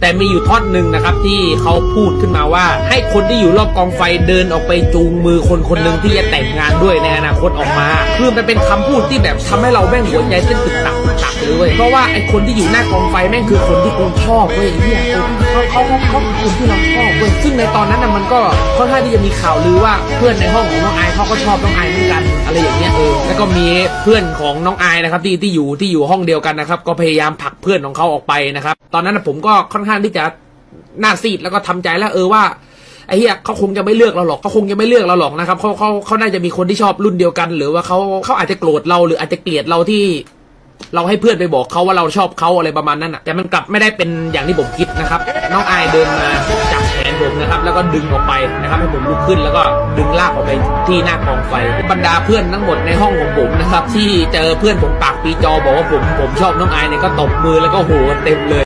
แต่มีอยู่ท่อนหนึ่งนะครับที่เขาพูดขึ้นมาว่า ให้คนที่อยู่รอบกองไฟเดินออกไปจูงมือคนคนหนึ่งที่จะแต่งงานด้วยในอนาคตออกมา คือมันเป็นคำพูดที่แบบทำให้เราแม่งหัวใจเต้นตึกตัก เลยเว้ยเพราะว่าไอ้คนที่อยู่หน้ากองไฟแม่งคือคนที่กูชอบเว้ยเนี่ยเขาเขาเขาเขาคือคนที่เราชอบเว้ยซึ่งในตอนนั้นน่ะมันก็ค่อนข้างที่จะมีข่าวลือว่าเพื่อนในห้องของน้องอายเขาก็ชอบน้องอายเหมือนกันอะไรอย่างเงี้ยเออแล้วก็มีเพื่อนของน้องอายนะครับที่ที่อยู่ที่อยู่ห้องเดียวกันนะครับก็พยายามผลักเพื่อนของเขาออกไปนะครับตอนนั้นนะผมก็ค่อนข้างที่จะหน้าซีดแล้วก็ทำใจแล้วเออว่าไอ้เหี้ยเขาคงจะไม่เลือกเราหรอกเขาคงจะไม่เลือกเราหรอกนะครับเขาเขาเขาน่าจะมีคนที่ชอบรุ่นเดียวกัน หรือว่าเขาเขาอาจจะโกรธเราหรืออาจจะเกลียดเราที่ เราให้เพื่อนไปบอกเขาว่าเราชอบเขาอะไรประมาณนั้นอะแต่มันกลับไม่ได้เป็นอย่างที่ผมคิดนะครับน้องอายเดินมาจับแขนผมนะครับแล้วก็ดึงออกไปนะครับให้ผมลุกขึ้นแล้วก็ดึงลากออกไปที่หน้ากองไฟบรรดาเพื่อนทั้งหมดในห้องของผมนะครับที่เจอเพื่อนผมปากปีจอบอกว่าผมผมชอบน้องอายเนี่ยก็ตบมือแล้วก็โหเต็มเลย